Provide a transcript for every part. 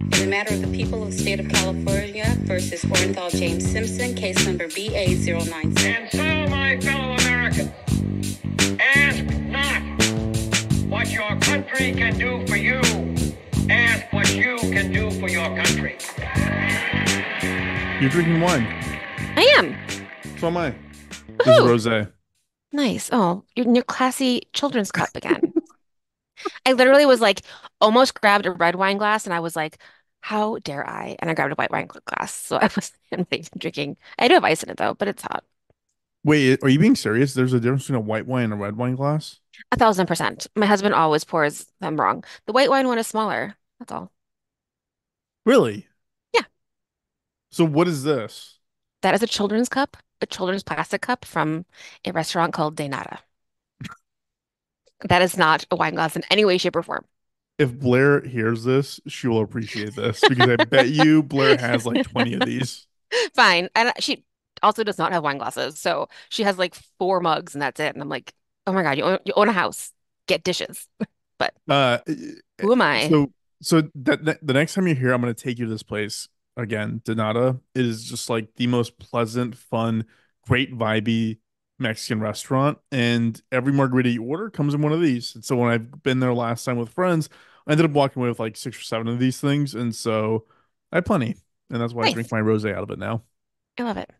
In the matter of the people of the state of California versus Orenthal James Simpson, case number BA097. And so, my fellow Americans, ask not what your country can do for you, ask what you can do for your country. You're drinking wine. I am. So am I. This is rosé. Nice. Oh, you're in your classy children's cup again. I literally was like almost grabbed a red wine glass and I was like, how dare I? And I grabbed a white wine glass. So I was I'm drinking. I do have ice in it though, but it's hot. Wait, are you being serious? There's a difference between a white wine and a red wine glass? A thousand percent. My husband always pours them wrong. The white wine one is smaller. That's all. Really? Yeah. So what is this? That is a children's cup, a children's plastic cup from a restaurant called De Nada. That is not a wine glass in any way, shape, or form. If Blair hears this, she will appreciate this because I bet you Blair has like 20 of these. Fine. And she also does not have wine glasses. So she has like four mugs and that's it. And I'm like, oh my God, you own, you own a house. Get dishes. But uh Who am I? so so that, that the next time you're here, I'm gonna take you to this place again, Donata. It is just like the most pleasant, fun, great vibey Mexican restaurant. And every margarita you order comes in one of these. And so when I've been there last time with friends, I ended up walking away with like six or seven of these things. And so I had plenty. And that's why I drink my rosé out of it now. I love it.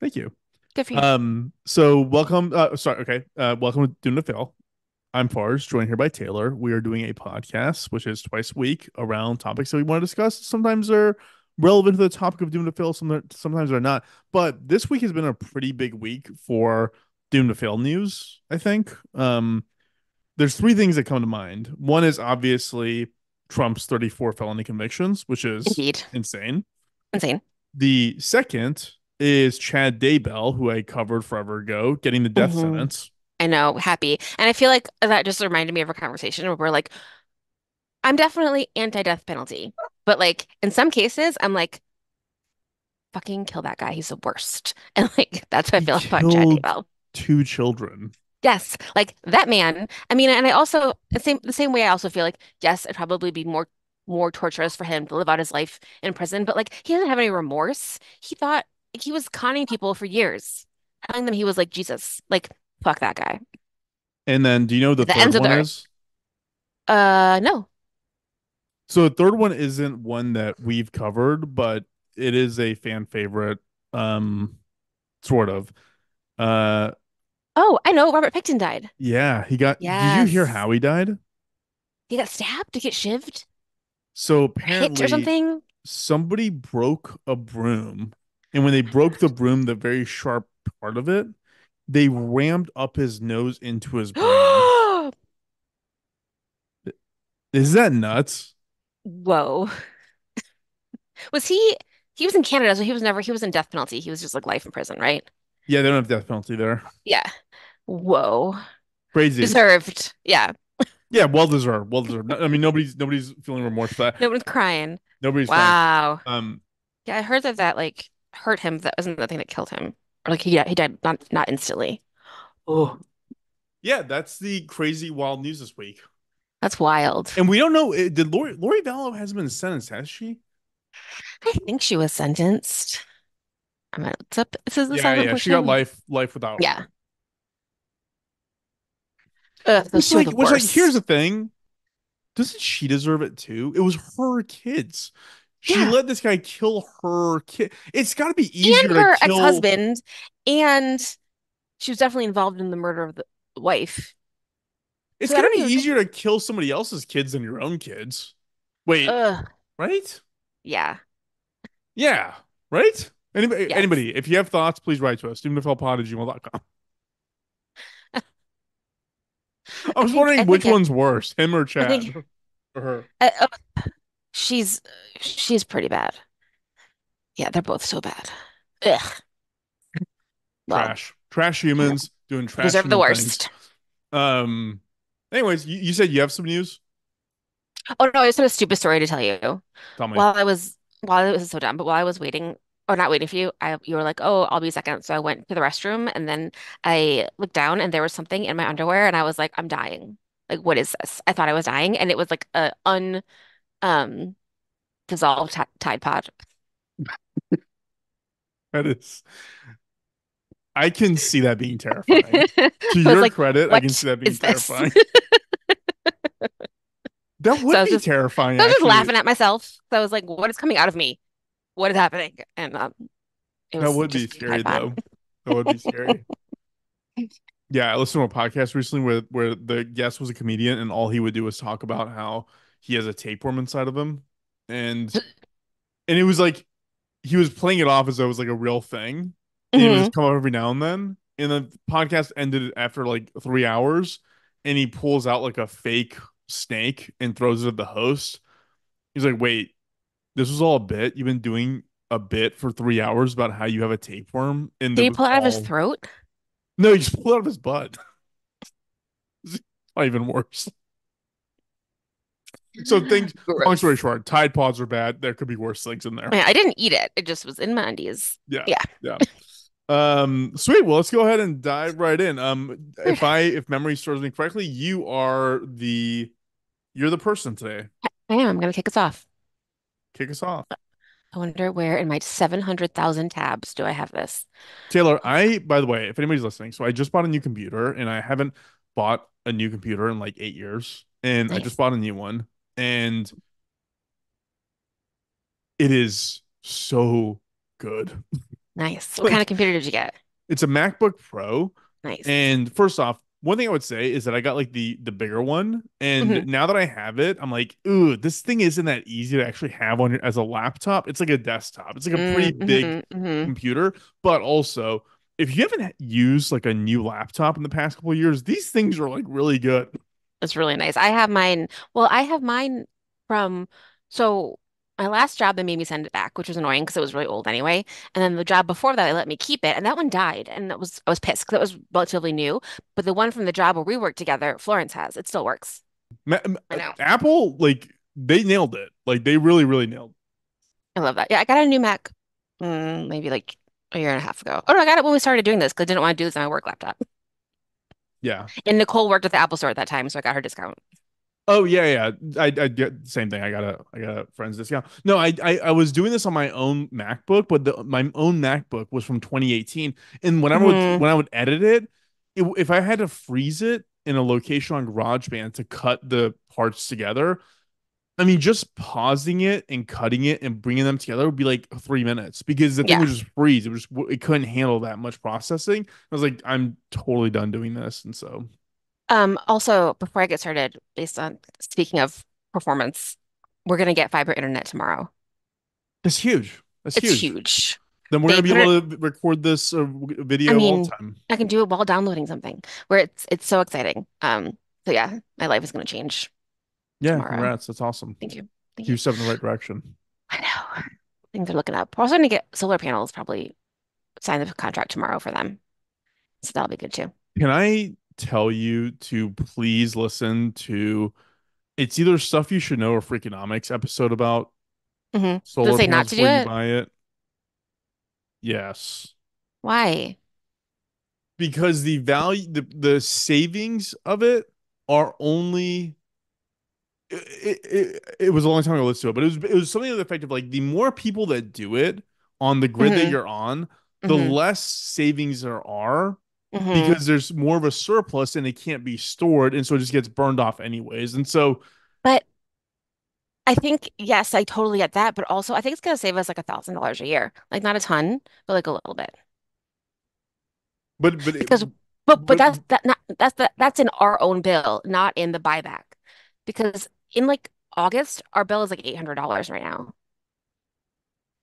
Thank you. Good for you. Um, so welcome. Uh, sorry. Okay. Uh, welcome to Doomed to Fail. I'm Fars, joined here by Taylor. We are doing a podcast, which is twice a week around topics that we want to discuss. Sometimes they're relevant to the topic of Doomed to Fail. Sometimes they're not. But this week has been a pretty big week for Doomed to Fail news. I think. Um, there's three things that come to mind. One is obviously Trump's 34 felony convictions, which is Indeed. insane. Insane. The second is Chad Daybell, who I covered forever ago, getting the death Mhm. sentence. I know, happy. And I feel like that just reminded me of a conversation where we're like, I'm definitely anti-death penalty. But like in some cases, I'm like, fucking kill that guy. He's the worst. And like that's what I feel about Chad Daybell. Two children. Yes, like that man. I mean, and I also the same the same way I also feel like yes, it'd probably be more more torturous for him to live out his life in prison, but like he doesn't have any remorse. He thought he was conning people for years, telling them he was like Jesus. Like fuck that guy. And then, do you know the, The third ends of one the- is? Uh, no. So the third one isn't one that we've covered, but it is a fan favorite. Um, sort of. Uh, Oh, I know. Robert Pickton died. yeah, he got. Did you hear how he died? He got stabbed to get shivved, So hit apparently, or something. somebody broke a broom, and when they broke the broom, the very sharp part of it, they rammed up his nose into his brain. Is that nuts? Whoa. Was he he was in Canada, so he was never he was in death penalty. He was just like life in prison, right? Yeah, they don't have death penalty there. Yeah. Whoa. Crazy. Deserved. Yeah. Yeah, well deserved. Well deserved. I mean, nobody's nobody's feeling remorse for that. No one's crying. Nobody's. Wow. Um, Yeah, I heard that that like hurt him. That wasn't the thing that killed him. Or like he yeah he died not not instantly. Oh, yeah, that's the crazy wild news this week. That's wild. And we don't know. eh, Did Lori Lori Vallow hasn't been sentenced, has she? I think she was sentenced. I'm gonna look up. This is the Yeah, yeah. She got life life without. Yeah. Ugh, those Which two are like, the which like, here's the thing. Doesn't she deserve it too? It was her kids. She Yeah. let this guy kill her kid. It's got to be easier and her kill. ex-husband, and she was definitely involved in the murder of the wife. It's I to be even think- easier to kill somebody else's kids than your own kids. Wait, Ugh, right? yeah. Yeah, right? Anybody, Yes. anybody, if you have thoughts, please write to us. doomedtofailpod at gmail.com. I was think- wondering I which I- one's worse, him or Chad? think- or her. Uh, uh, she's she's pretty bad. Yeah, they're both so bad. Ugh. Well, Trash. Trash humans doing trash deserve the human things. worst. Um, anyways, you, you said you have some news? Oh no, I just have a stupid story to tell you. Tell me. While I was while it was so dumb, but while I was waiting or not waiting for you, I you were like, "Oh, I'll be a second. So I went to the restroom and then I looked down and there was something in my underwear and I was like, "I'm dying." Like, what is this? I thought I was dying and it was like a un um dissolved Ti- Tide Pod. That is. I can see that being terrifying. To your like, credit, I can see that being terrifying. That would So be just- terrifying. I was just laughing at myself. So I was like, what is coming out of me? What is happening? And um, it That would be scary though. That would be scary. Yeah, I listened to a podcast recently where where the guest was a comedian and all he would do was talk about how he has a tapeworm inside of him. And and it was like he was playing it off as though it was like a real thing. And it would mm-hmm. just come up every now and then. And the podcast ended after like three hours, and he pulls out like a fake snake and throws it at the host. He's like, "Wait, this was all a bit. You've been doing a bit for three hours about how you have a tapeworm." And Did he the- pull it out of his throat? No, he just pulled out of his butt. It's not even worse. So things. Long story short, Tide Pods are bad. There could be worse things in there. I, mean, I didn't eat it. It just was in my undies. Yeah. Yeah. Yeah. Um, sweet. Well, let's go ahead and dive right in. Um, if I if memory serves me correctly, you are the you're the person today. I am. I'm gonna kick us off. Kick us off. I wonder where in my 700,000 tabs do I have this? Taylor, I by the way, if anybody's listening, so I just bought a new computer and I haven't bought a new computer in like eight years. And I just bought a new one. And it is so good. Nice. What kind of computer did you get? It's a MacBook Pro. Nice. And first off, one thing I would say is that I got like the the bigger one, and Mhm. now that I have it, I'm like, ooh, this thing isn't that easy to actually have on your as a laptop. It's like a desktop. It's like a pretty Mm, big mhm, mhm. computer, but also if you haven't used like a new laptop in the past couple of years, these things are like really good. It's really nice. I have mine. Well, I have mine from so my last job they made me send it back, which was annoying because it was really old anyway. And then the job before that they let me keep it, and that one died, and that was I was pissed because it was relatively new. But the one from the job where we worked together, Florence has. It still works. Ma- I know. Apple, like they nailed it. Like they really, really nailed. it. I love that. Yeah, I got a new Mac, mm, maybe like a year and a half ago. Oh no, I got it when we started doing this because I didn't want to do this on my work laptop. Yeah. And Nicole worked at the Apple store at that time, so I got her discount. Oh yeah, yeah. I I get the same thing. I got a I got a friend's discount. No, I I, I was doing this on my own MacBook, but the, my own MacBook was from 2018. And when I would Mhm. when I would edit it, it, if I had to freeze it in a location on GarageBand to cut the parts together, I mean, just pausing it and cutting it and bringing them together would be like three minutes because the thing Yeah. would just freeze. It was it couldn't handle that much processing. I was like, I'm totally done doing this, and so Um, also, before I get started, based on speaking of performance, we're gonna get fiber internet tomorrow. It's huge. That's It's huge. huge. Then we're They gonna be able to record this uh, video I all mean, the time. I can do it while downloading something where it's it's so exciting. Um, so yeah, my life is gonna change. Yeah, tomorrow. congrats. That's awesome. Thank you. Thank You you. step in the right direction. I know. Things are looking up. We're also gonna get solar panels, probably sign the contract tomorrow for them. So that'll be good too. Can I tell you to please listen to? It's either stuff you should know or Freakonomics episode about hmm solar say not to do it? buy it. Yes, Why? because the value, the the savings of it are only. It, it, it was a long time ago. Let's do it, but it was it was something to the effect of like the more people that do it on the grid that Mhm. you're on, the Mhm. less savings there are Mhm. because there's more of a surplus and it can't be stored and so it just gets burned off anyways and so But I think, yes, I totally get that. But also, I think it's going to save us like a thousand dollars a year. Like, not a ton, but like a little bit. but but Because, but, but- but that's that not that's the that's in our own bill, not in the buyback. Because in like August, our bill is like $800 right now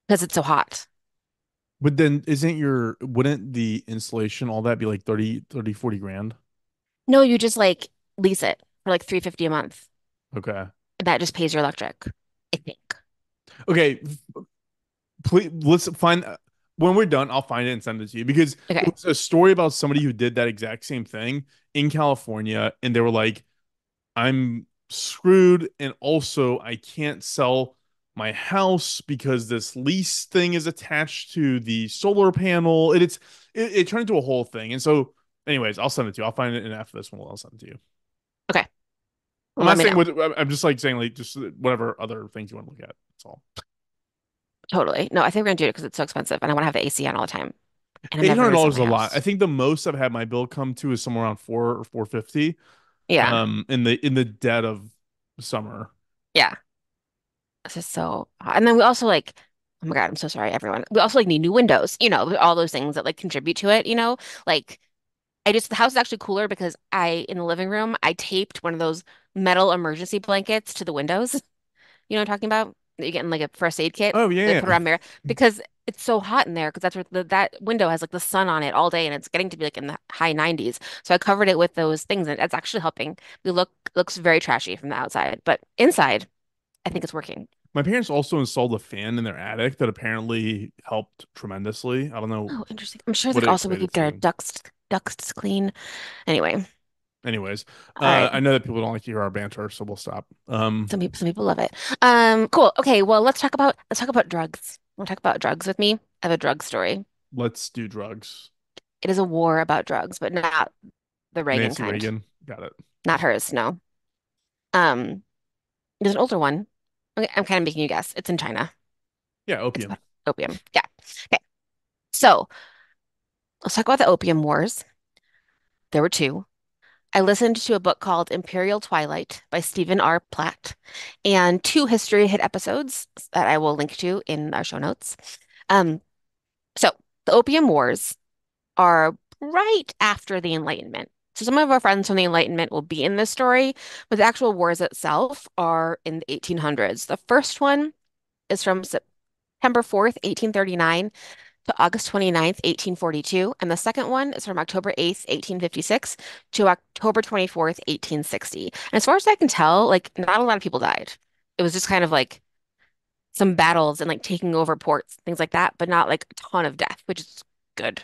because it's so hot. But then isn't your wouldn't the installation all that be like 30 30 40 grand No, you just like lease it for like 350 a month. okay That just pays your electric, I think. okay please let's find when we're done i'll find it and send it to you because Okay. it was a story about somebody who did that exact same thing in california and they were like i'm screwed and also i can't sell my house because this lease thing is attached to the solar panel and it's it, it turned into a whole thing and so anyways i'll send it to you i'll find it and after this one i'll send it to you Okay. I'm Let not saying know. what I'm just like saying like just whatever other things you want to look at. That's all. Totally. No, I think we're gonna do it because it's so expensive and I want to have the AC on all the time. Eight hundred dollars is a lot. I think the most I've had my bill come to is somewhere around four or four fifty. Yeah. Um, in the in the dead of summer. Yeah. It's just so And then we also like, oh my God, I'm so sorry, everyone. We also like need new windows, you know, all those things that like contribute to it, you know? Like I just the house is actually cooler because I in the living room I taped one of those metal emergency blankets to the windows. You know what I'm talking about? You get in like a first aid kit. Oh They yeah, put around mirror because it's so hot in there because that's where the, that window has like the sun on it all day and it's getting to be like in the high 90s. So I covered it with those things and that's actually helping. We look looks very trashy from the outside, but inside I think it's working. My parents also installed a fan in their attic that apparently helped tremendously. I don't know Oh, interesting. I'm sure that it also we keep their to. ducts ducts clean. Anyway, Anyways, uh, right. I know that people don't like to hear our banter, so we'll stop. Um, Some people some people love it. Um, cool. Okay, well let's talk about let's talk about drugs. Want to talk about drugs with me? I have a drug story. let's do drugs. It is a war about drugs, but not the Reagan Nancy kind. Reagan, got it. Not hers, no. Um, there's an older one. Okay, I'm kind of making you guess. It's in China. Yeah, opium. about opium. Yeah. Okay. So let's talk about the opium wars. There were two. I listened to a book called Imperial Twilight by Stephen R. Platt and two history hit episodes that I will link to in our show notes. Um, so the Opium Wars are right after the Enlightenment. So some of our friends from the Enlightenment will be in this story, but the actual wars itself are in the 1800s. The first one is from September 4th, 1839 to August 29th, 1842, and the second one is from October 8th, 1856 to October 24th, 1860. And as far as I can tell, like not a lot of people died. It was just kind of like some battles and like taking over ports, things like that, but not like a ton of death, which is good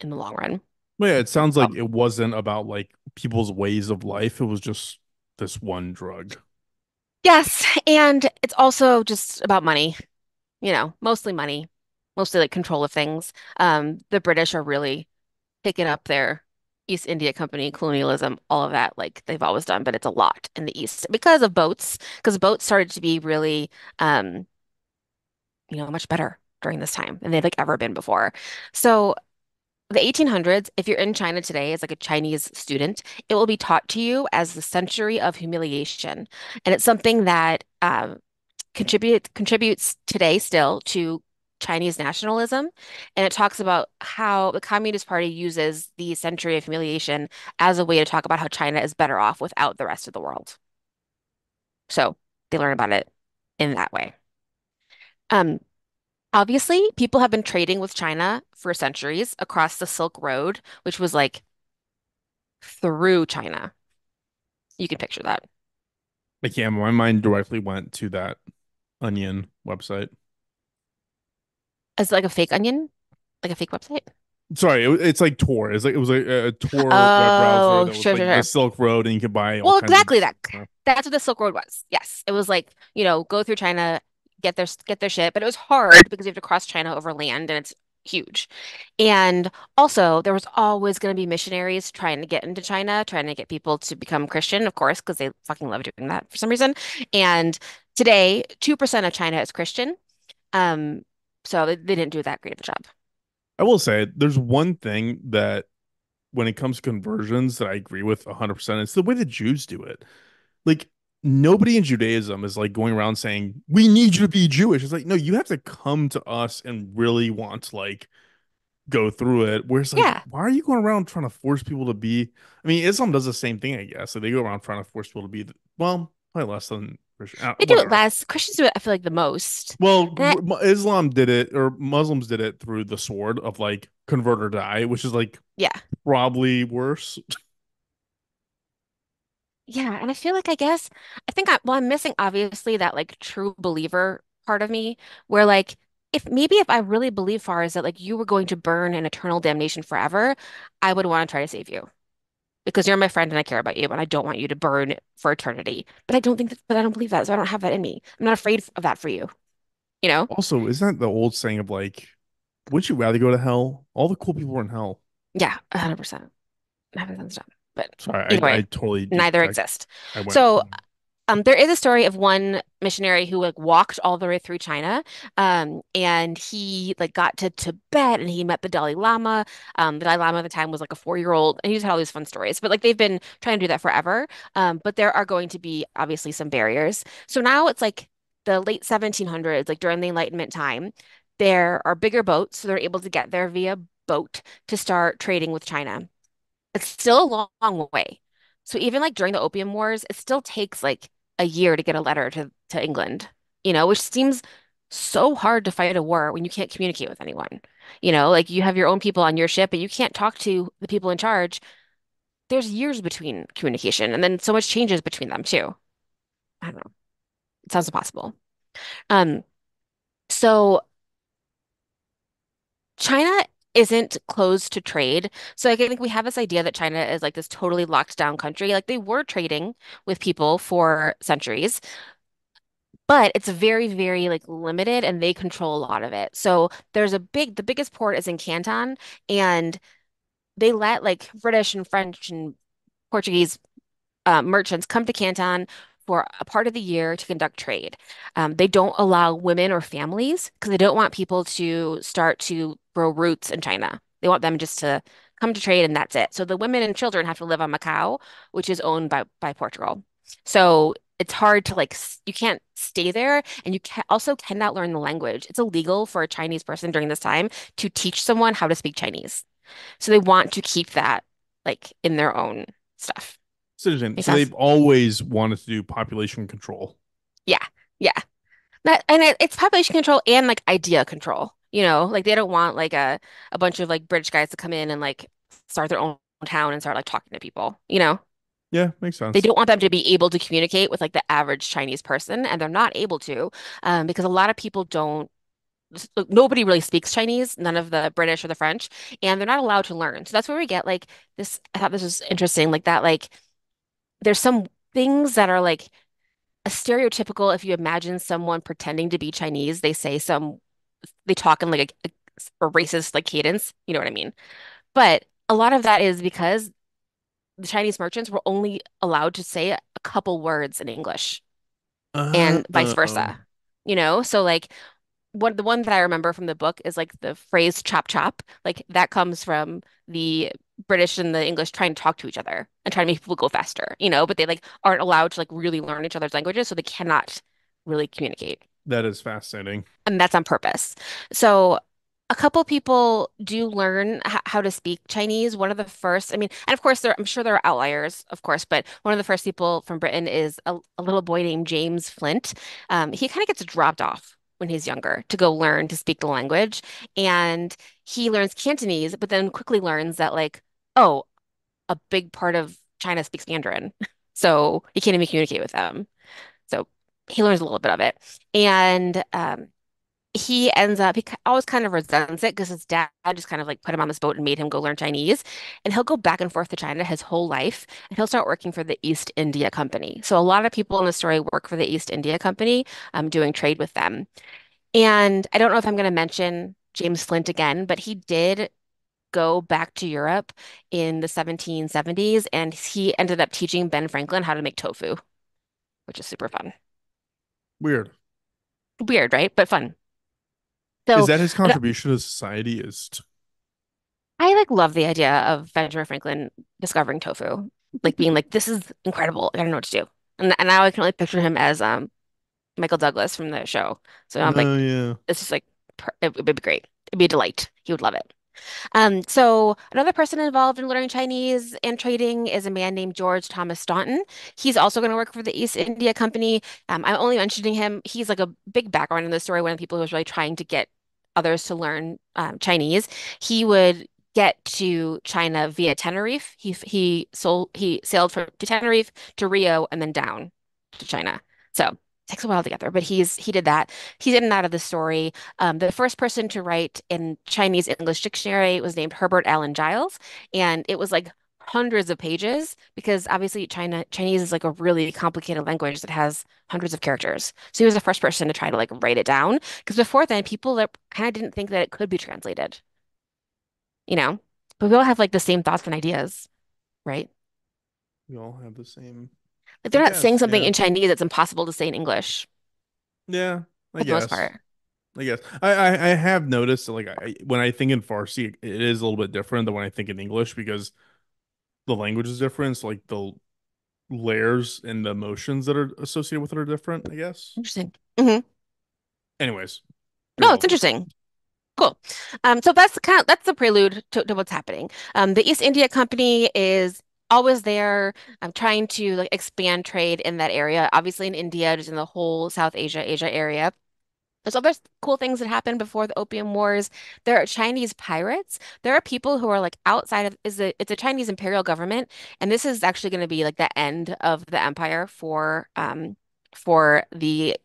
in the long run. Well, yeah, it sounds like it wasn't about like people's ways of life. It was just this one drug. Yes, and it's also just about money, you know, mostly money, mostly like control of things. Um, the British are really picking up their East India Company colonialism, all of that, like they've always done, but it's a lot in the East because of boats, because boats started to be really, um, you know, much better during this time than they'd like ever been before. So the 1800s, if you're in China today as like a Chinese student, it will be taught to you as the century of humiliation. And it's something that um, contribute contributes today still to Chinese nationalism. And it talks about how the Communist Party uses the century of humiliation as a way to talk about how China is better off without the rest of the world. So they learn about it in that way. Um, Obviously, people have been trading with China for centuries across the Silk Road, which was like through China. You can picture that. Like, yeah, my mind directly went to that Onion website. As like a fake onion, like a fake website. Sorry, it, it's like Tor. It's like it was like a, a Tor Oh, browser that was sure, like sure, the. Silk Road, and you could buy all Well, kinds of exactly that. That's what the Silk Road was. Yes, it was like, you know, go through China, get their get their shit, but it was hard because you have to cross China over land and it's huge. And also, there was always going to be missionaries trying to get into China, trying to get people to become Christian, of course, because they fucking love doing that for some reason. And today, 2% of China is Christian. Um, so they, they didn't do that great of a job. I will say there's one thing that when it comes to conversions that I agree with 100%. It's the way the Jews do it. Like nobody in Judaism is like going around saying, "We need you to be Jewish." It's like, no, you have to come to us and really want to like go through it. Whereas like, Yeah. why are you going around trying to force people to be I mean, Islam does the same thing, I guess. So they go around trying to force people to be well, probably less than Christian. uh, They do it whatever. less. Christians do it, I feel like, the most. Well, Mu- Islam did it, or Muslims did it through the sword of like convert or die, which is like Yeah. probably worse. Yeah, and I feel like I guess I think I well I'm missing obviously that like true believer part of me where like if maybe if I really believe far is that like you were going to burn in eternal damnation forever, I would want to try to save you because you're my friend and I care about you and I don't want you to burn for eternity. But I don't think that but I don't believe that, so I don't have that in me. I'm not afraid of that for you. You know? Also, isn't that the old saying of like, would you rather go to hell? All the cool people are in hell. Yeah, 100%. 100% stuff. But Sorry, either I, I totally neither I, exist. I. So um, there is a story of one missionary who like walked all the way through China, um, and he like got to Tibet and he met the Dalai Lama. Um, the Dalai Lama at the time was like a four-year-old, and he just had all these fun stories. But like they've been trying to do that forever. Um, but there are going to be obviously some barriers. So now it's like the late 1700s, like during the Enlightenment time, there are bigger boats, so they're able to get there via boat to start trading with China. It's still a long, long way. So even like during the Opium Wars, it still takes like a year to get a letter to, to England, you know, which seems so hard to fight a war when you can't communicate with anyone. You know, like you have your own people on your ship, but you can't talk to the people in charge. There's years between communication, and then so much changes between them too. I don't know. It sounds impossible. Um, so China isn't closed to trade. So like, I think we have this idea that China is like this totally locked down country. Like they were trading with people for centuries, but it's very, very like limited and they control a lot of it. So there's a big, the biggest port is in Canton and they let like British and French and Portuguese uh, merchants come to Canton for a part of the year to conduct trade. Um, they don't allow women or families because they don't want people to start to grow roots in China. They want them just to come to trade and that's it. So the women and children have to live on Macau, which is owned by by Portugal. So it's hard to like you can't stay there and you can also cannot learn the language. It's illegal for a Chinese person during this time to teach someone how to speak Chinese. So they want to keep that like in their own stuff. Makes So they've always wanted to do population control. Yeah. Yeah. That and it, it's population control and like idea control. You know, like they don't want like a a bunch of like British guys to come in and like start their own town and start like talking to people. You know, Yeah, makes sense. they don't want them to be able to communicate with like the average Chinese person, and they're not able to, um, because a lot of people don't. Nobody really speaks Chinese, none of the British or the French, and they're not allowed to learn. So that's where we get like this. I thought this was interesting, like that, like there's some things that are like a stereotypical, if you imagine someone pretending to be Chinese, they say some, they talk in like a, a racist like cadence. You know what I mean? But a lot of that is because the Chinese merchants were only allowed to say a couple words in English and uh-huh, vice Uh-oh. versa. You know, so like one the one that I remember from the book is like the phrase chop chop. Like that comes from the British and the English trying to talk to each other and trying to make people go faster, you know, but they like aren't allowed to like really learn each other's languages, so they cannot really communicate. That is fascinating. And that's on purpose. So a couple people do learn h how to speak Chinese. One of the first, I mean, and of course there I'm sure there are outliers, of course, but one of the first people from Britain is a, a little boy named James Flint. Um, he kind of gets dropped off when he's younger to go learn to speak the language. And he learns Cantonese, but then quickly learns that like, oh, a big part of China speaks Mandarin. So he can't even communicate with them. So he learns a little bit of it. And um, he ends up, he always kind of resents it because his dad just kind of like put him on this boat and made him go learn Chinese. And he'll go back and forth to China his whole life and he'll start working for the East India Company. So a lot of people in the story work for the East India Company, um, doing trade with them. And I don't know if I'm going to mention James Flint again, but he did go back to Europe in the 1770s and he ended up teaching Ben Franklin how to make tofu, which is super fun. Weird. Weird, right? But fun. So, Is that his contribution to society? Is I like love the idea of Benjamin Franklin discovering tofu, like being like, this is incredible. I don't know what to do. And, and now I can only picture him as um Michael Douglas from the show. So I'm like, oh yeah. it's just like, it would be great. It'd be a delight. He would love it. Um, so another person involved in learning Chinese and trading is a man named George Thomas Staunton. He's also going to work for the East India Company. Um, I'm only mentioning him. He's like a big background in the story, one of the people who was really trying to get others to learn um, Chinese. He would get to China via Tenerife. He he sold he sailed from to Tenerife to Rio and then down to China. So takes a while to get there, but he's he did that. He's in and out of the story. Um, the first person to write in Chinese English dictionary was named Herbert Allen Giles, and it was like hundreds of pages because obviously China Chinese is like a really complicated language that has hundreds of characters. So he was the first person to try to like write it down because before then people kind of didn't think that it could be translated, you know? But we all have like the same thoughts and ideas, right? We all have the same. Like they're not saying something yeah. in Chinese that's impossible to say in English Yeah, I for the most guess. part. I guess. I, I I have noticed like I when I think in Farsi, it is a little bit different than when I think in English because the language is different. So like the layers and the emotions that are associated with it are different, I guess. Interesting. hmm Anyways, No, it's interesting. Cool. Um, so that's kind of that's the prelude to, to what's happening. Um, the East India Company is always there. I'm trying to like expand trade in that area. Obviously in India, just in the whole South Asia, Asia area. There's other cool things that happened before the Opium Wars. There are Chinese pirates. There are people who are like outside of is a it's a Chinese imperial government, and this is actually going to be like the end of the empire for um for the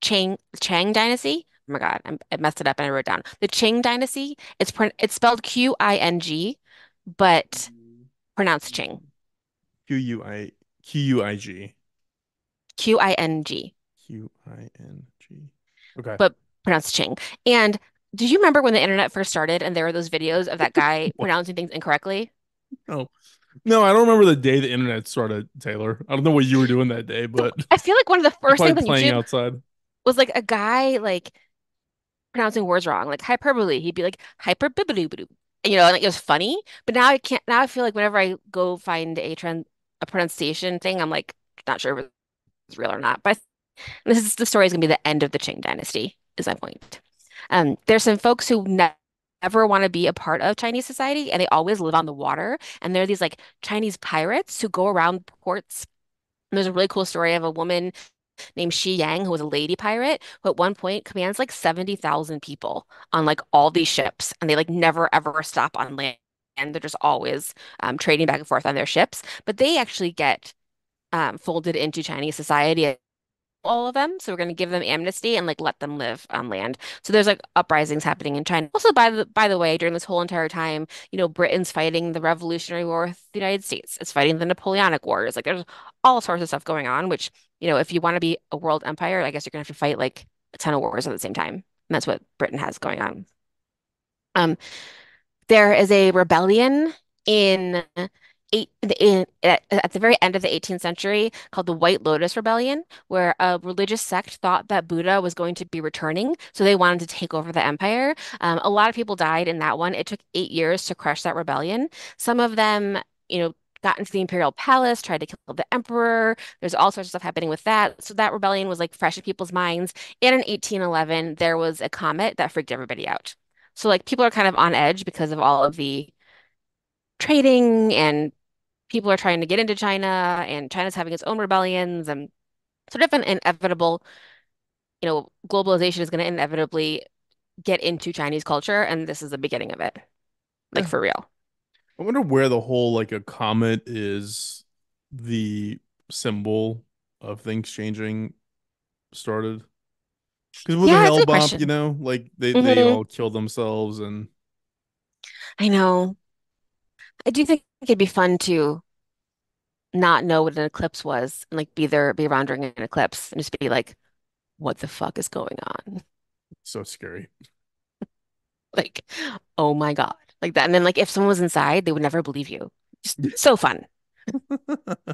Chang Chang dynasty. Oh my God, I'm, I messed it up and I wrote it down. The Qing dynasty. It's pron- it's spelled Q-I-N-G, but pronounced Qing. Q U I Q U I G Q-I-N-G, Q I N G. Okay. but pronounced Qing. And do you remember when the internet first started and there were those videos of that guy pronouncing things incorrectly? No. No, I don't remember the day the internet started, Taylor. I don't know what you were doing that day, but I feel like one of the first things playing YouTube outside. was like a guy like pronouncing words wrong, like hyperbole. He'd be like hyper bibbidi You know, it was funny. But now I can't. Now I feel like whenever I go find a trend a pronunciation thing, I'm like not sure if it's real or not. But this is the story is gonna be the end of the Qing dynasty. Is my point. Um, there's some folks who ne never want to be a part of Chinese society, and they always live on the water. And there are these like Chinese pirates who go around ports. And there's a really cool story of a woman named Shi Yang, who was a lady pirate, who at one point commands like 70,000 people on like all these ships, and they like never ever stop on land. And they're just always um, trading back and forth on their ships. But they actually get um, folded into Chinese society, all of them. So we're going to give them amnesty and like let them live on land. So there's like uprisings happening in China. Also, by the by the way, during this whole entire time, you know, Britain's fighting the Revolutionary War with the United States. It's fighting the Napoleonic Wars. Like there's all sorts of stuff going on, which, you know, if you want to be a world empire, I guess you're gonna have to fight like a ton of wars at the same time. And that's what Britain has going on. Um, there is a rebellion in eight in at, at the very end of the 18th century called the White Lotus Rebellion, where a religious sect thought that Buddha was going to be returning, so they wanted to take over the empire. Um, a lot of people died in that one. It took eight years to crush that rebellion. Some of them, you know, got into the imperial palace, tried to kill the emperor. There's all sorts of stuff happening with that. So that rebellion was like fresh in people's minds. And in 1811, there was a comet that freaked everybody out. So like people are kind of on edge because of all of the trading and people are trying to get into China and China's having its own rebellions and sort of an inevitable, you know, globalization is going to inevitably get into Chinese culture and this is the beginning of it. Like for real. I wonder where the whole like a comet is the symbol of things changing started. Because with Yeah, a Hale-Bopp, you know, like they they hmm all killed themselves and I know. I do think it'd be fun to not know what an eclipse was and like be there, be around during an eclipse and just be like, what the fuck is going on? so scary. Like, oh my God. Like that. And then like if someone was inside, they would never believe you. Just so fun.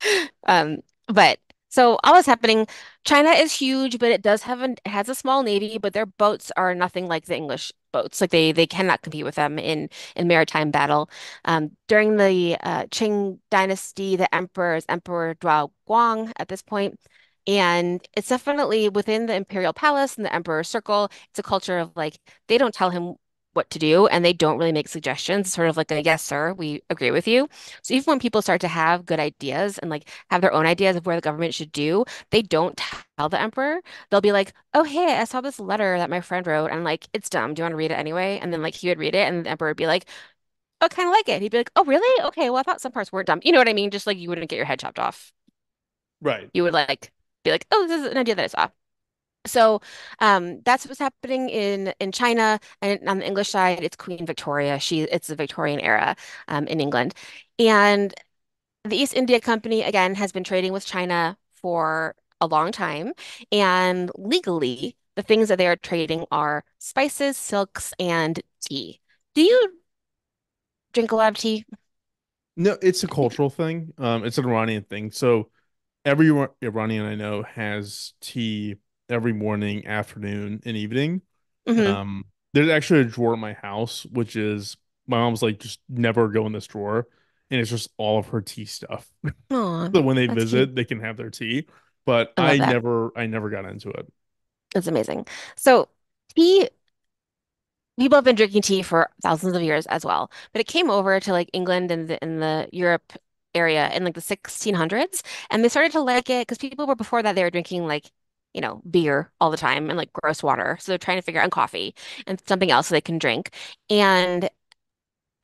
Um, but so all that's happening. China is huge, but it does have an it has a small navy, but their boats are nothing like the English boats. Like they they cannot compete with them in in maritime battle. Um, during the uh, Qing dynasty, the emperor is Emperor Dua Guang at this point. And it's definitely within the imperial palace and the emperor's circle. It's a culture of like they don't tell him what to do and they don't really make suggestions. It's sort of like a yes, sir, we agree with you. So even when people start to have good ideas and like have their own ideas of where the government should do, they don't tell the emperor. They'll be like, "Oh, hey, I saw this letter that my friend wrote, and like it's dumb. Do you want to read it anyway?" And then like he would read it, and the emperor would be like, "Oh, kind of like it." He'd be like, "Oh, really? Okay, well, I thought some parts weren't dumb." You know what I mean? Just like you wouldn't get your head chopped off. Right. You would like be like, "Oh, this is an idea that I saw." So um, that's what's happening in in China, and on the English side, it's Queen Victoria. She it's the Victorian era um, in England, and the East India Company, again, has been trading with China for a long time. And legally, the things that they are trading are spices, silks, and tea. Do you drink a lot of tea? No, it's a cultural thing. Um, it's an Iranian thing. So every Iranian I know has tea every morning, afternoon, and evening. hmm Um, there's actually a drawer in my house, which is my mom's like, just never go in this drawer, and it's just all of her tea stuff. Oh, So when they that's cute. visit, they can have their tea. But I I never, I never got into it. It's amazing. So tea, people have been drinking tea for thousands of years as well, but it came over to like England and the, in the Europe area in like the 1600s, and they started to like it because people were before that they were drinking like, you know, beer all the time and like gross water. So they're trying to figure out coffee and something else so they can drink. And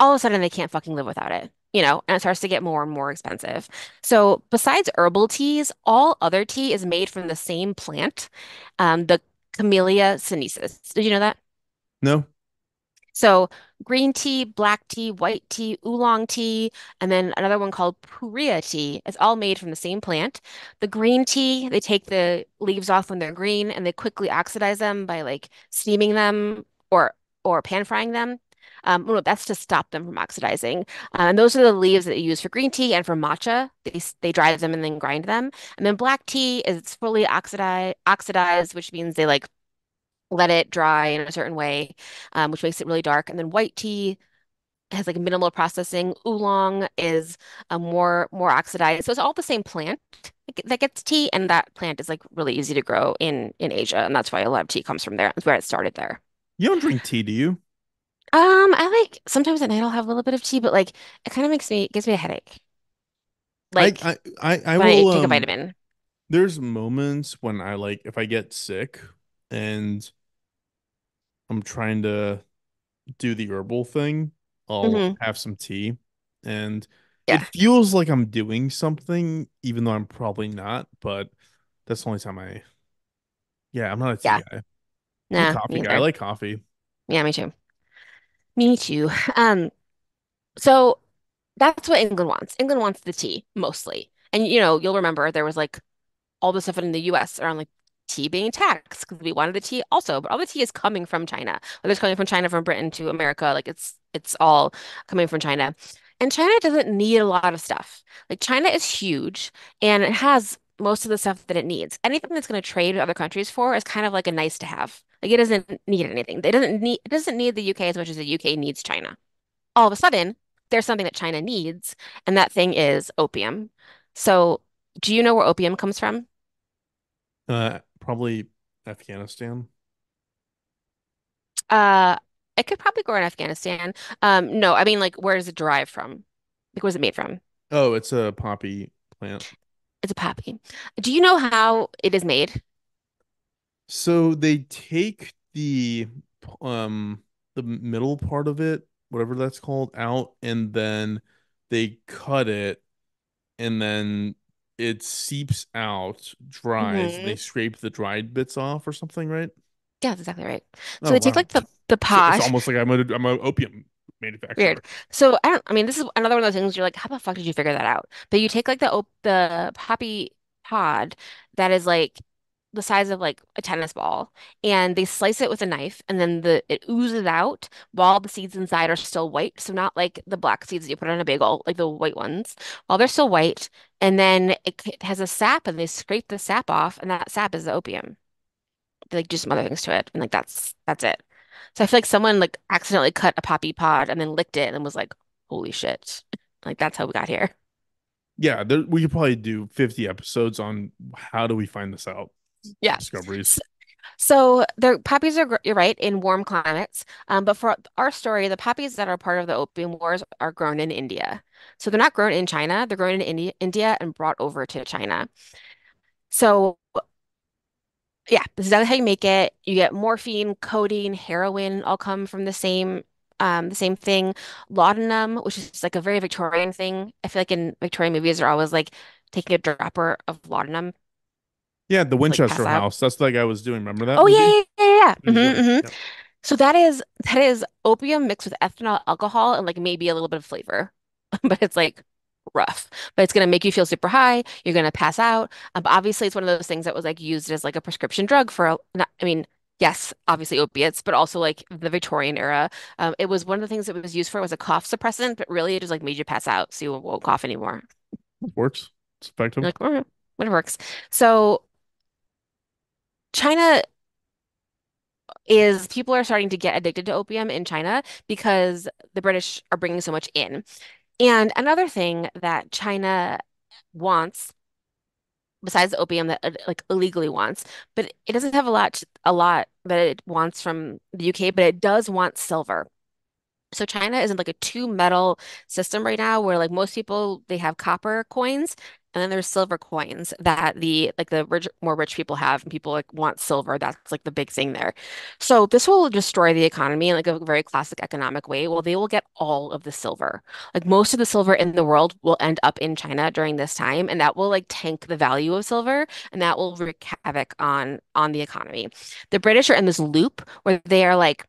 all of a sudden they can't fucking live without it. You know, and it starts to get more and more expensive. So, besides herbal teas, all other tea is made from the same plant, um, the Camellia sinensis. Did you know that? No, So green tea, black tea, white tea, oolong tea, and then another one called pu-erh tea. It's all made from the same plant. The green tea, they take the leaves off when they're green and they quickly oxidize them by like steaming them or or pan frying them. Um, no, that's to stop them from oxidizing. Uh, and those are the leaves that you use for green tea and for matcha. They they dry them and then grind them. And then black tea is fully oxidized, oxidized, which means they like let it dry in a certain way, um, which makes it really dark. And then white tea has like minimal processing. Oolong is a more more oxidized. So it's all the same plant that gets tea, and that plant is like really easy to grow in in Asia, and that's why a lot of tea comes from there. That's where it started there. you don't drink tea, do you? Um, I like sometimes at night I'll have a little bit of tea, but like it kind of makes me gives me a headache. Like I, I, I I will. take a Um, vitamin. there's moments when I like if I get sick and I'm trying to do the herbal thing, I'll hmm have some tea, and it feels like I'm doing something, even though I'm probably not. But that's the only time I. Yeah, I'm not a tea Yeah. guy. I'm a Nah, coffee guy. I like coffee. Yeah, me too. Me too. Um, so That's what England wants. England wants the tea mostly. And you know, you'll remember there was like all the stuff in the US around like tea being taxed because we wanted the tea also, but all the tea is coming from China. Whether it's coming from China, from Britain to America, like it's it's all coming from China. And China doesn't need a lot of stuff. Like China is huge and it has most of the stuff that it needs. Anything that's going to trade with other countries for is kind of like a nice to have. Like it doesn't need anything. It doesn't need it doesn't need the UK as much as the UK needs China all of a sudden there's something that China needs, and that thing is opium. So, do you know where opium comes from? Uh, probably Afghanistan. Uh, it could probably grow in Afghanistan. Um, no, I mean like where does it derive from? Like where's it made from? Oh, it's a poppy plant. It's a poppy. Do you know how it is made? So they take the um the middle part of it, whatever that's called, out, and then they cut it, and then it seeps out, dries, and they mm-hmm. scrape the dried bits off or something, right? Yeah, that's exactly right. So Oh they take like the the So it's almost like I'm a I'm a opium manufacturer. Weird. So I don't. I mean, this is another one of those things you're like, how the fuck did you figure that out? But you take like the op the poppy pod that is like the size of like a tennis ball, and they slice it with a knife, and then the it oozes out while the seeds inside are still white. So not like the black seeds that you put on a bagel, like the white ones, while they're still white. And then it, has a sap, and they scrape the sap off, and that sap is the opium they like do some other things to it, and like that's that's it. So I feel like someone like accidentally cut a poppy pod and then licked it and was like, "Holy shit!" Like that's how we got here. Yeah, there, we could probably do 50 episodes on how do we find this out Yeah. discoveries. So the poppies are, you're right, in warm climates. Um, but for our story, the poppies that are part of the Opium Wars are grown in India. So they're not grown in China; they're grown in India, India and brought over to China. So Yeah, this is how you make it. You get morphine, codeine, heroin, all come from the same um the same thing. Laudanum, which is just like a very Victorian thing. I feel like in Victorian movies they're always like taking a dropper of laudanum Yeah, the like Winchester out. House. That's the guy I was doing. Remember that Oh movie? yeah, yeah, yeah, It was yeah. So that is that is opium mixed with ethanol alcohol and like maybe a little bit of flavor. But it's like rough. But it's gonna make you feel super high. You're gonna pass out. Um, obviously it's one of those things that was like used as like a prescription drug for a, not, I mean Yes, obviously opiates, but also like the Victorian era. Um, it was one of the things it was used for was a cough suppressant, but really it just like made you pass out so you won't cough anymore. It works. It's effective. You're like, oh, it works. So China is people are starting to get addicted to opium in China because the British are bringing so much in. And another thing that China wants besides the opium that it, like illegally wants, but it doesn't have a lot a lot that it wants from the UK, but it does want silver. So China is in like a two metal system right now where like most people they have copper coins and then there's silver coins that the like the rich more rich people have and people like want silver. That's like the big thing there. So this will destroy the economy in like a very classic economic way. Well, they will get all of the silver. Like most of the silver in the world will end up in China during this time and that will like tank the value of silver and that will wreak havoc on on the economy. The British are in this loop where they are like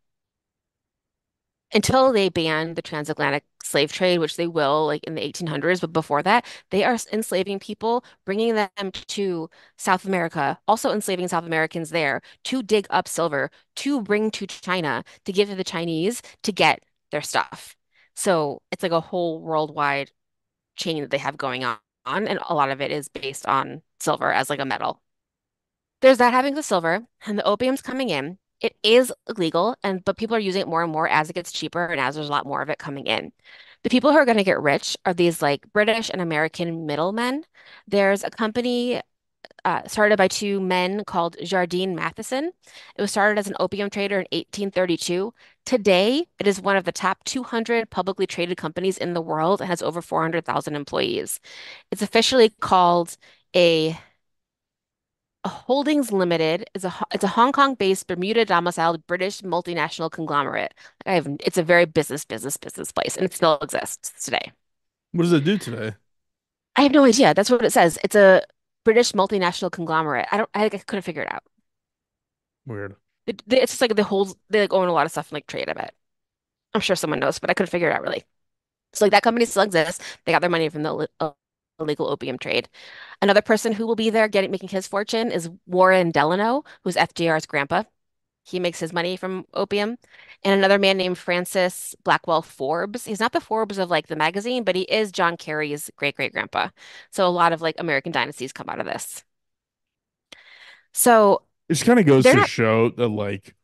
until they ban the transatlantic slave trade, which they will like in the 1800s, but before that, they are enslaving people, bringing them to South America, also enslaving South Americans there to dig up silver, to bring to China, to give to the Chinese to get their stuff. So it's like a whole worldwide chain that they have going on, and a lot of it is based on silver as like a metal. There's that having the silver, and the opium's coming in. It is illegal, and but people are using it more and more as it gets cheaper and as there's a lot more of it coming in. The people who are going to get rich are these like British and American middlemen. There's a company uh, started by two men called Jardine Matheson. It was started as an opium trader in 1832. Today, it is one of the top 200 publicly traded companies in the world and has over 400,000 employees. It's officially called a Holdings Limited is a it's a Hong Kong-based Bermuda domiciled British multinational conglomerate. I have it's a very business business business place and it still exists today. What does it do today? I have no idea. That's what it says. It's a British multinational conglomerate. I don't I, I couldn't figure it out. Weird. It, it's just like they hold they like own a lot of stuff and like trade of it. I'm sure someone knows, but I couldn't figure it out really. So like that company still exists. They got their money from the uh, illegal opium trade. Another person who will be there getting making his fortune is Warren Delano, who's FDR's grandpa. He makes his money from opium. And another man named Francis Blackwell Forbes. He's not the Forbes of like the magazine, but he is John Kerry's great great grandpa. So a lot of like American dynasties come out of this. So it just kind of goes to not... show that like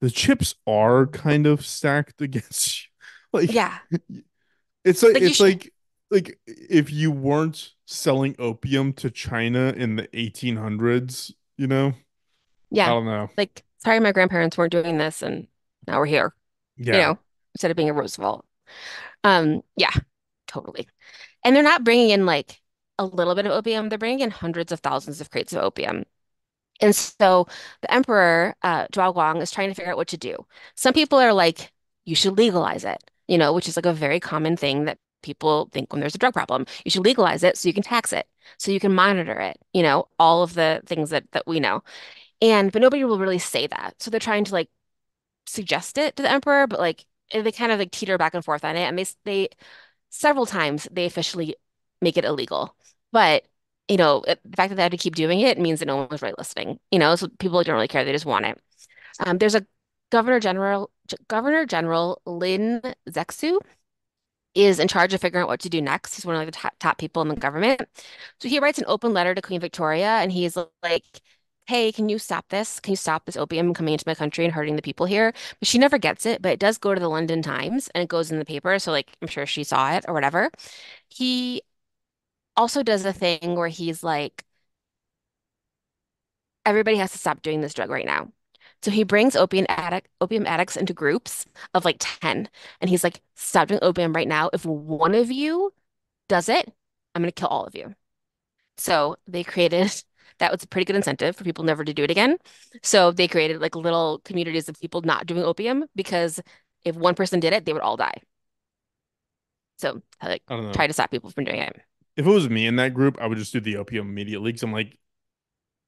the chips are kind of stacked against you. Like yeah. It's like, like it's like like if you weren't selling opium to China in the 1800s, you know? Yeah. I don't know. Like, sorry, my grandparents weren't doing this, and now we're here. Yeah. You know, instead of being a Roosevelt. Um, yeah, totally. And they're not bringing in like a little bit of opium; they're bringing in hundreds of thousands of crates of opium. And so the emperor, uh, Daoguang, is trying to figure out what to do. Some people are like, you should legalize it, you know, which is like a very common thing that people think when there's a drug problem. You should legalize it so you can tax it, so you can monitor it, you know, all of the things that that we know. And but nobody will really say that. So they're trying to like suggest it to the emperor, but like they kind of like teeter back and forth on it. And they they several times they officially make it illegal. But you know, the fact that they had to keep doing it means that no one was really listening. You know, so people don't really care. They just want it. Um, there's a Governor General Governor General Lin Zexu is in charge of figuring out what to do next. He's one of like, the top, top people in the government. So he writes an open letter to Queen Victoria and he's like, hey, can you stop this? Can you stop this opium coming into my country and hurting the people here? But she never gets it, but it does go to the London Times and it goes in the paper. So, like, I'm sure she saw it or whatever. He also does a thing where he's like, everybody has to stop doing this drug right now. So he brings opium addict opium addicts into groups of like 10 and he's like stop doing opium right now. If one of you does it, I'm going to kill all of you. So they created that was a pretty good incentive for people never to do it again. So they created like little communities of people not doing opium because if one person did it, they would all die. So I like try to stop people from doing it. If it was me in that group, I would just do the opium immediately because I'm like,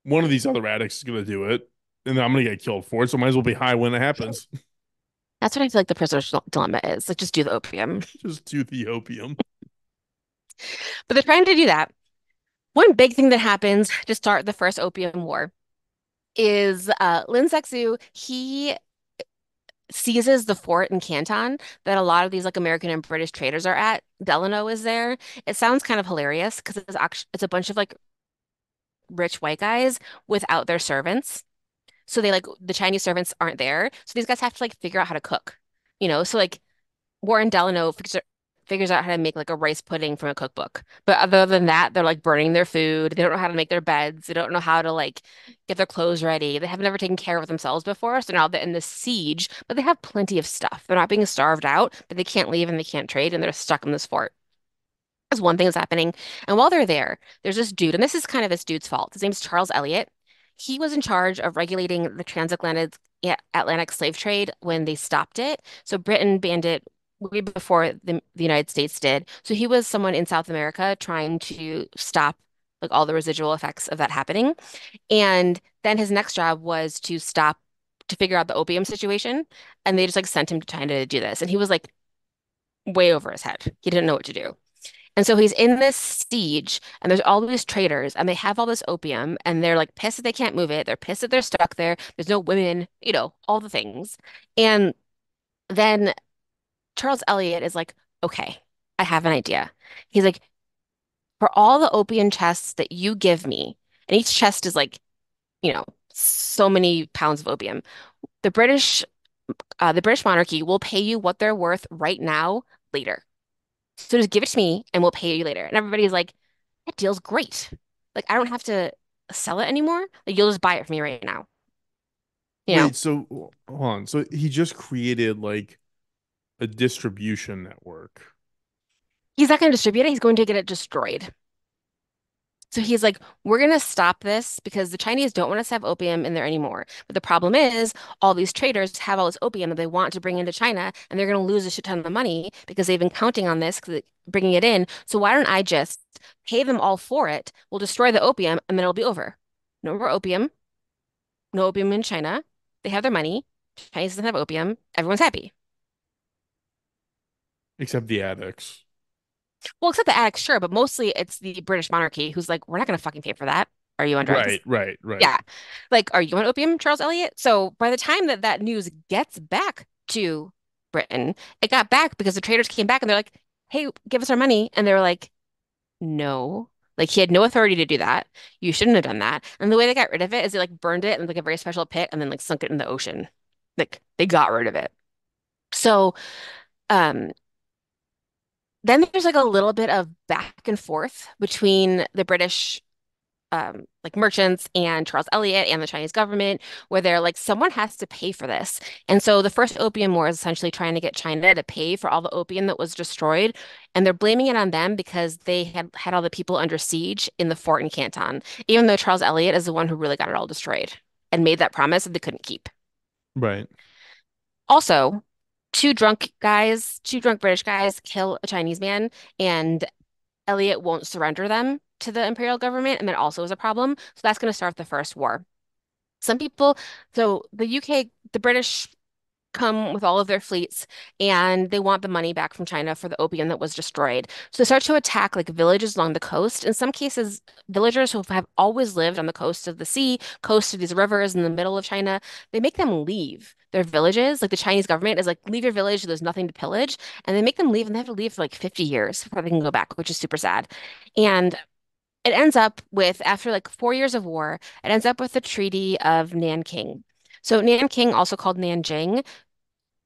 one of these other addicts is gonna do it and I'm gonna get killed for it. So might as well be high when it happens. That's what I feel like the prisoner's dilemma is. Like, just do the opium. just do the opium. but they're trying to do that. One big thing that happens to start the first opium war is uh, Lin Zexu. He seizes the fort in Canton that a lot of these like American and British traders are at. Delano is there. It sounds kind of hilarious because it's actually it's a bunch of like rich white guys without their servants. So they like the Chinese servants aren't there. So these guys have to like figure out how to cook. You know, so like Warren Delano figures figures out how to make like a rice pudding from a cookbook. But other than that, they're like burning their food. They don't know how to make their beds. They don't know how to like get their clothes ready. They have never taken care of themselves before. So now they're in the siege, but they have plenty of stuff. They're not being starved out, but they can't leave and they can't trade and they're stuck in this fort. That's one thing that's happening. And while they're there, there's this dude, and this is kind of this dude's fault. His name's Charles Elliot. He was in charge of regulating the transatlantic Atlantic slave trade when they stopped it. So Britain banned it way before the, the United States did. So he was someone in South America trying to stop like all the residual effects of that happening. And then his next job was to stop to figure out the opium situation. And they just like sent him to China to do this. And he was like way over his head. He didn't know what to do. And so he's in this siege, and there's all these traders, and they have all this opium, and they're like pissed that they can't move it. They're pissed that they're stuck there. There's no women, you know, all the things. And then Charles Elliot is like, okay, I have an idea. He's like, for all the opium chests that you give me, and each chest is like, you know, so many pounds of opium, the British, uh, the British monarchy will pay you what they're worth right now later. So just give it to me and we'll pay you later. And everybody's like, that deal's great. Like I don't have to sell it anymore. Like you'll just buy it from me right now. You know? So hold on. So he just created like a distribution network. He's not going to distribute it. He's going to get it destroyed. So he's like, we're going to stop this because the Chinese don't want us to have opium in there anymore. But the problem is, all these traders have all this opium that they want to bring into China, and they're going to lose a shit ton of money because they've been counting on this, bringing it in. So why don't I just pay them all for it? We'll destroy the opium, and then it'll be over. No more opium. No opium in China. They have their money. Chinese doesn't have opium. Everyone's happy. Except the addicts. Well, except the addicts, sure, but mostly it's the British monarchy who's like, we're not going to fucking pay for that. Are you on drugs? Right, right, right. Yeah. Like, are you on opium, Charles Elliot? So by the time that that news gets back to Britain, it got back because the traders came back and they're like, hey, give us our money. And they were like, no. Like he had no authority to do that. You shouldn't have done that. And the way they got rid of it is they like burned it in like a very special pit and then like sunk it in the ocean. Like they got rid of it. So um then there's like a little bit of back and forth between the British um, like merchants and Charles Elliot and the Chinese government, where they're like, someone has to pay for this. And so the first opium war is essentially trying to get China to pay for all the opium that was destroyed. And they're blaming it on them because they had had all the people under siege in the fort in Canton, even though Charles Elliot is the one who really got it all destroyed and made that promise that they couldn't keep. Right. Also, two drunk guys, two drunk British guys kill a Chinese man, and Elliot won't surrender them to the imperial government, and that also is a problem. So that's going to start the first war. Some people, so the UK, the British come with all of their fleets and they want the money back from China for the opium that was destroyed. So they start to attack like villages along the coast. In some cases, villagers who have always lived on the coast of the sea, coast of these rivers in the middle of China, they make them leave their villages. Like the Chinese government is like, leave your village, there's nothing to pillage. And they make them leave and they have to leave for like 50 years before they can go back, which is super sad. And it ends up with, after like four years of war, it ends up with the Treaty of Nanking. So Nanking, also called Nanjing,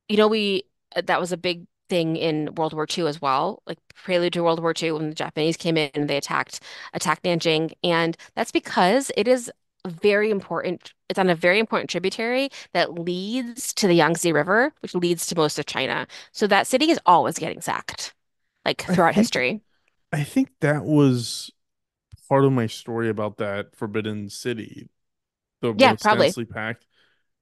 you know, we uh, that was a big thing in World War II as well, like prelude to World War II when the Japanese came in and they attacked attacked Nanjing, and that's because it is very important. It's on a very important tributary that leads to the Yangtze River, which leads to most of China. So that city is always getting sacked, like throughout think, history. I think that was part of my story about that Forbidden City. The yeah, probably. packed.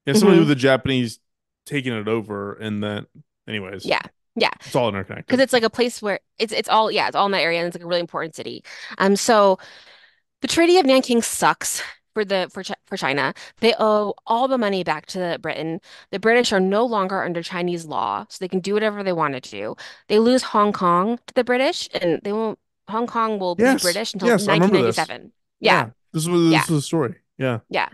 Yeah, somebody mm-hmm. with the Japanese taking it over and then anyways yeah yeah it's all interconnected because it's like a place where it's it's all yeah it's all in that area and it's like a really important city um so the treaty of nanking sucks for the for for China they owe all the money back to Britain the British are no longer under Chinese law so they can do whatever they want to do they lose Hong Kong to the British and they won't Hong Kong will yes. be British until yes, 1997 yeah. yeah. this was this yeah. was a story Yeah. Yeah.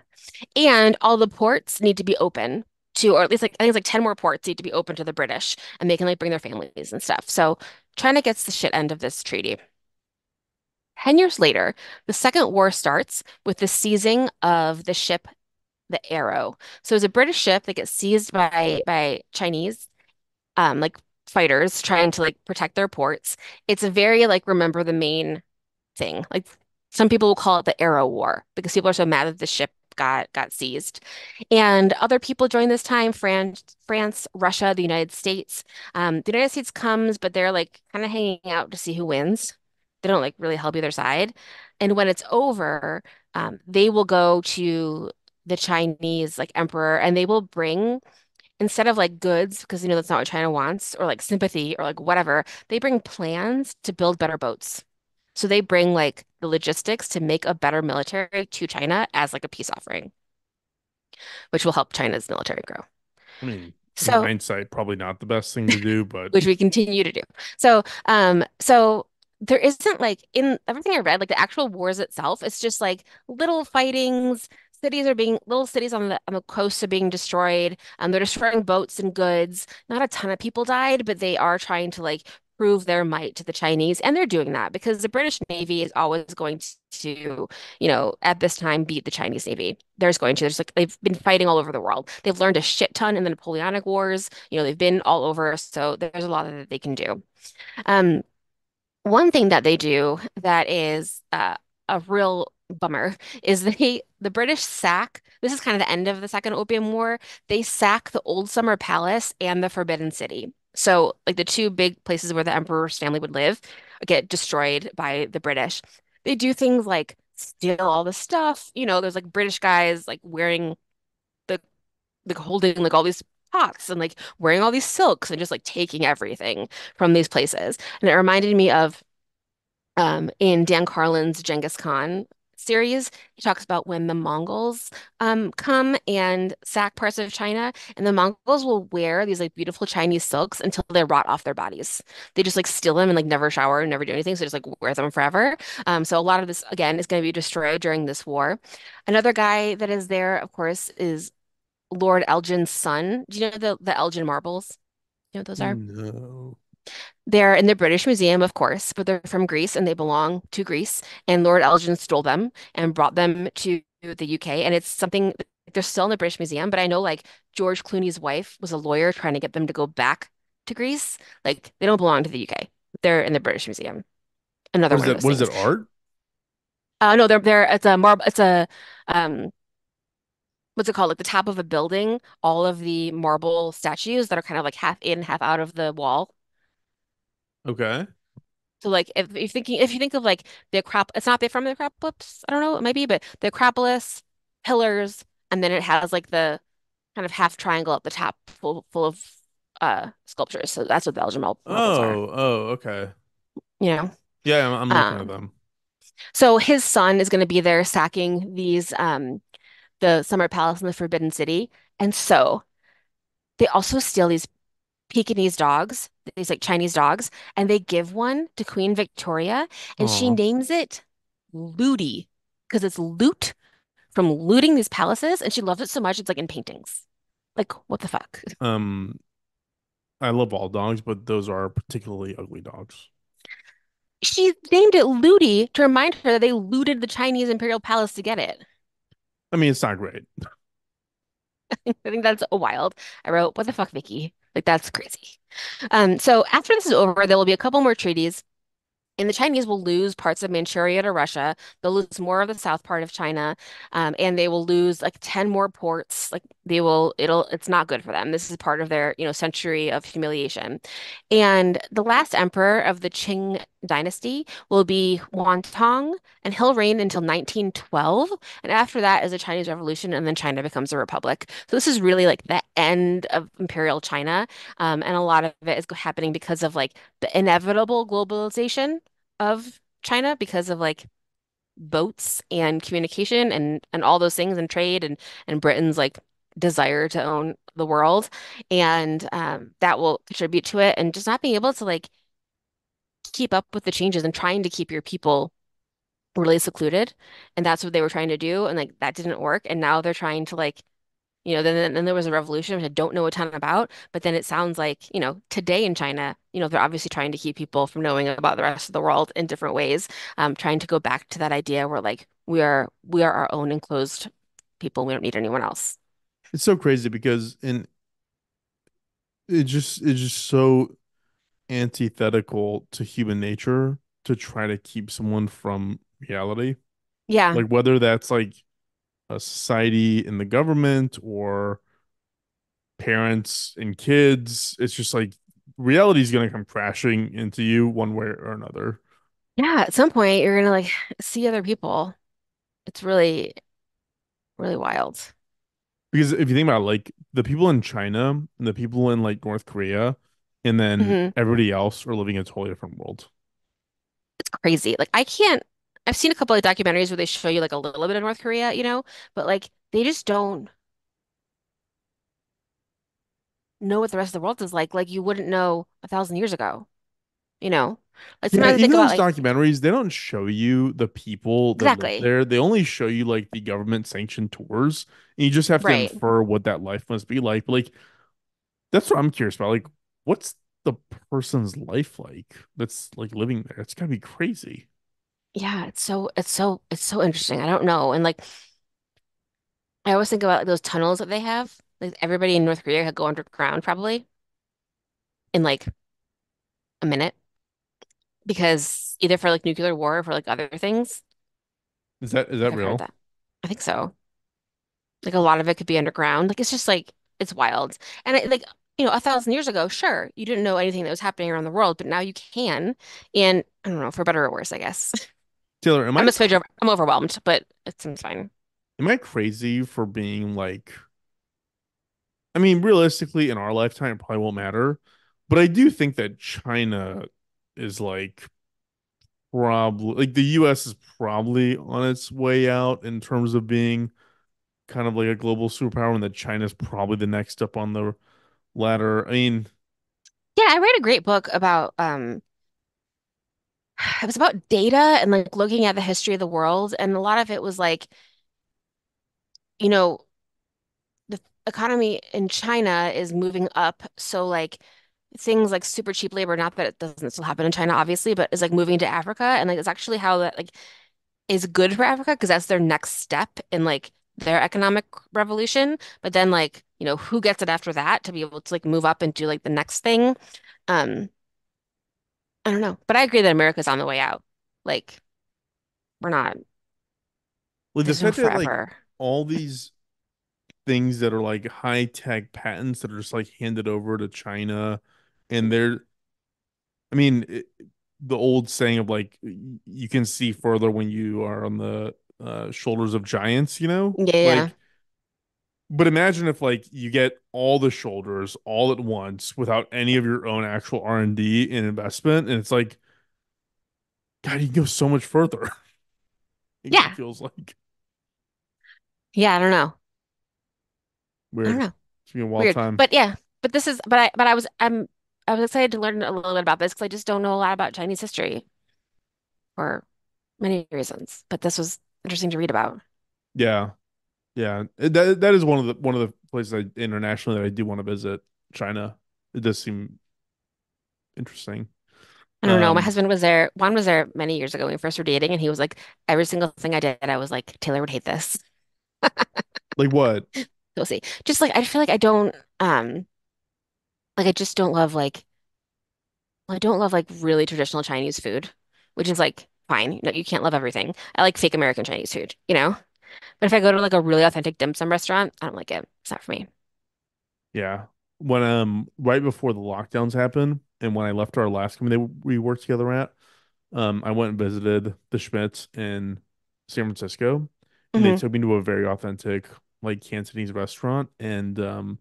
And all the ports need to be open to, or at least like I think it's like 10 more ports need to be open to the British and they can like bring their families and stuff. So China gets the shit end of this treaty. 10 years later, the Second War starts with the seizing of the ship, the Arrow. So it's a British ship that gets seized by by Chinese um like fighters trying to like protect their ports. It's a very like remember the main thing. Like some people will call it the Arrow War because people are so mad that the ship got got seized. And other people during this time, France, France, Russia, the United States. Um, the United States comes, but they're like kind of hanging out to see who wins. They don't like really help either side. And when it's over, um, they will go to the Chinese like emperor and they will bring instead of like goods, because you know that's not what China wants, or like sympathy or like whatever, they bring plans to build better boats. So they bring like the logistics to make a better military to China as like a peace offering, which will help China's military grow. I mean, in So, hindsight, probably not the best thing to do, but which we continue to do. So, um, so there isn't like in everything I read, like the actual wars itself, it's just like little fightings. Cities are being little cities on the on the coast are being destroyed. Um, they're destroying boats and goods. Not a ton of people died, but they are trying to like prove their might to the Chinese, and they're doing that because the British Navy is always going to, you know, at this time beat the Chinese Navy. There's going to. There's like they've been fighting all over the world. They've learned a shit ton in the Napoleonic Wars. You know, they've been all over, so there's a lot that they can do. Um, one thing that they do that is uh, a real bummer is they the British sack. This is kind of the end of the Second Opium War. They sack the Old Summer Palace and the Forbidden City. So, like the two big places where the emperor's family would live get destroyed by the British. They do things like steal all the stuff. You know, there's like British guys like wearing the like holding like all these pots and like wearing all these silks and just like taking everything from these places. And it reminded me of um, in Dan Carlin's Genghis Khan series, he talks about when the Mongols um, come and sack parts of China, and the Mongols will wear these like beautiful Chinese silks until they rot off their bodies. They just like steal them and like never shower and never do anything, so just like wear them forever. Um, so a lot of this again is going to be destroyed during this war. Another guy that is there, of course, is Lord Elgin's son. Do you know the the Elgin marbles? You know what those are? no. They're in the British Museum, of course, but they're from Greece and they belong to Greece. And Lord Elgin stole them and brought them to the UK. And it's something they're still in the British Museum, but I know like George Clooney's wife was a lawyer trying to get them to go back to Greece. Like they don't belong to the UK. They're in the British Museum. Another What is it? What is it? Art? Uh, no, they're they're it's a marble. It's a um, what's it called? Like the top of a building. All of the marble statues that are kind of like half in, half out of the wall. Okay. So like if you're thinking if you think of like the Acrop it's not the from the Acropolis, I don't know, it might be, but the Acropolis, pillars, and then it has like the kind of half triangle at the top full full of uh sculptures. So that's what mar marbles are, Oh, oh, okay. you know. Yeah, I'm, I'm looking at Um them. so his son is going to be there sacking these um the Summer Palace and the Forbidden City. And so they also steal these Pekingese dogs, these like Chinese dogs, and they give one to Queen Victoria, and she Oh, names it Looty because it's loot from looting these palaces, and she loves it so much it's like in paintings. Like, what the fuck? um, I love all dogs, but those are particularly ugly dogs. She named it Looty to remind her that they looted the Chinese imperial palace to get it. I mean, it's not great. I think that's wild. I wrote, what the fuck, Vicky? Like, that's crazy. Um, so after this is over, there will be a couple more treaties. And the Chinese will lose parts of Manchuria to Russia. They'll lose more of the south part of China, um, and they will lose like 10 more ports. Like they will, it'll, it's not good for them. This is part of their, you know, century of humiliation. And the last emperor of the Qing dynasty will be Xuantong, and he'll reign until 1912. And after that is the Chinese Revolution, and then China becomes a republic. So this is really like the end of imperial China. Um, and a lot of it is happening because of like the inevitable globalization of China because of like boats and communication and and all those things and trade and and Britain's like desire to own the world and um, that will contribute to it and just not being able to like keep up with the changes and trying to keep your people really secluded, and that's what they were trying to do, and like that didn't work, and now they're trying to like you know, then then there was a revolution which I don't know a ton about, but then it sounds like, you know, today in China, you know, they're obviously trying to keep people from knowing about the rest of the world in different ways, um, trying to go back to that idea where like we are we are our own enclosed people, we don't need anyone else. It's so crazy because in it just it's just so antithetical to human nature to try to keep someone from reality. Yeah. Like whether that's like a society in the government or parents and kids, it's just like reality is going to come crashing into you one way or another. Yeah, at some point you're gonna like see other people. It's really, really wild. Because if you think about it, like the people in China and the people in like North Korea, and then hmm everybody else are living in a totally different world. It's crazy. Like I can't I've seen a couple of documentaries where they show you like a little bit of North Korea, you know, but like they just don't know what the rest of the world is like, like you wouldn't know a thousand years ago, you know? Like Yeah, even about those like documentaries, they don't show you the people exactly. there. They only show you like the government sanctioned tours, and you just have to Right. infer what that life must be like. But like that's what I'm curious about. Like, what's the person's life like that's like living there? It's gotta be crazy. Yeah, it's so it's so it's so interesting. I don't know. And like I always think about like, those tunnels that they have. Like everybody in North Korea could go underground probably in like a minute because either for like nuclear war or for like other things. Is that is that I've real? that. I think so. Like a lot of it could be underground. Like it's just like it's wild. And it, like you know, a thousand years ago, sure, you didn't know anything that was happening around the world, but now you can. And I don't know, for better or worse, I guess. Taylor, am I'm I a smidge over, I'm overwhelmed, but it seems fine. am I crazy for being like I mean, realistically, in our lifetime, it probably won't matter. But I do think that China is like probably like the US is probably on its way out in terms of being kind of like a global superpower, and that China's probably the next up on the ladder. I mean, Yeah, I read a great book about um it was about data and like looking at the history of the world, and a lot of it was like, you know, the economy in China is moving up, so like things like super cheap labor, not that it doesn't still happen in China, obviously, but is like moving to Africa, and like it's actually how that like is good for Africa because that's their next step in like their economic revolution. But then like, you know, who gets it after that to be able to like move up and do like the next thing? Um, I don't know. But I agree that America's on the way out. Like, we're not, like the fact that like forever. all these things that are like high tech patents that are just like handed over to China, and they're I mean, it, the old saying of like you can see further when you are on the uh, shoulders of giants, you know? Yeah. Like, but imagine if like you get all the shoulders all at once without any of your own actual R&D and investment, and it's like, God, you can go so much further. It Yeah. feels like Yeah, I don't know. I don't weird. know. It's been a wild Weird. time. But yeah, but this is but I but I was I'm I was excited to learn a little bit about this because I just don't know a lot about Chinese history for many reasons. But this was interesting to read about. Yeah, yeah. That that is one of the one of the places I internationally that I do want to visit. China. It does seem interesting. I don't know. My Um, husband was there. Juan was there many years ago when we first were dating, and he was like, every single thing I did, I was like, Taylor would hate this. like what? We'll see. Just like I feel like I don't um like I just don't love like I don't love like really traditional Chinese food, which is like fine. No, you can't love everything. I like fake American Chinese food, you know? But if I go to like a really authentic dim sum restaurant, I don't like it. It's not for me. Yeah. When um right before the lockdowns happened and when I left our last company that we worked together at, um I went and visited the Schmitz in San Francisco and they hmm took me to a very authentic like Cantonese restaurant and um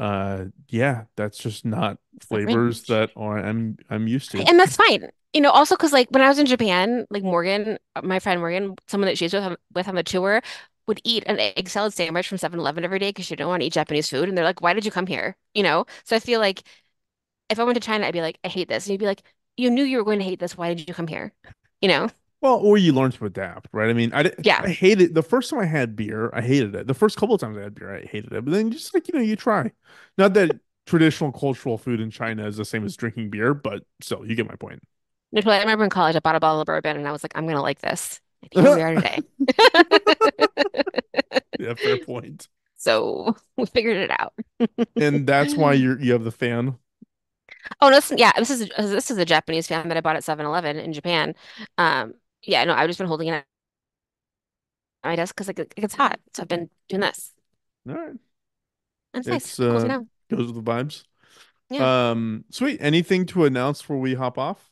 uh yeah, that's just not flavors that are I'm I'm used to. And that's fine. You know, also because like when I was in Japan, like Morgan, uh, my friend Morgan, someone that she's with on, with on the tour, would eat an egg salad sandwich from Seven Eleven every day because she didn't want to eat Japanese food. And they're like, why did you come here? You know? So I feel like if I went to China, I'd be like, I hate this. And you'd be like, you knew you were going to hate this. Why did you come here? You know? Well, or you learn to adapt, right? I mean, I Yeah. I hated the first time I had beer. I hated it. The first couple of times I had beer, I hated it. But then just like you know, you try. Not that traditional cultural food in China is the same as drinking beer, but still, you get my point. I remember in college, I bought a bottle of bourbon and I was like, I'm gonna like this. And here we are today. Yeah, fair point. So we figured it out. And that's why you're you have the fan. Oh no, this, yeah, this is this is a Japanese fan that I bought at 7-Eleven in Japan. Um, yeah, no, I've just been holding it at my desk because like, it gets hot, so I've been doing this. All right. And it's It's nice. Cools me uh down. goes with the vibes. Yeah. Um, sweet. Anything to announce before we hop off?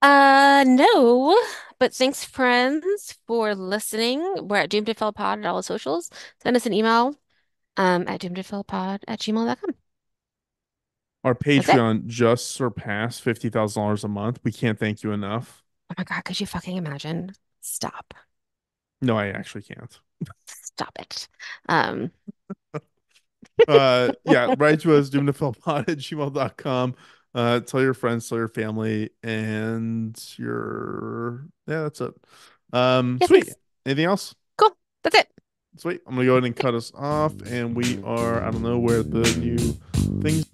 Uh, no, but thanks, friends, for listening. We're at Doomed to Fail Pod at all the socials. Send us an email um at doomedtofailpod at gmail.com. Our. Patreon just surpassed fifty thousand dollars a month. We can't thank you enough. Oh my God, could you fucking imagine? Stop. No, I actually can't. Stop it. Um, uh yeah write to us doomedtofailpod at gmail.com uh tell your friends tell your family and your yeah that's it um yeah, sweet thanks. anything else Cool. That's it. sweet i'm gonna go ahead and cut us off and we are i don't know where the new things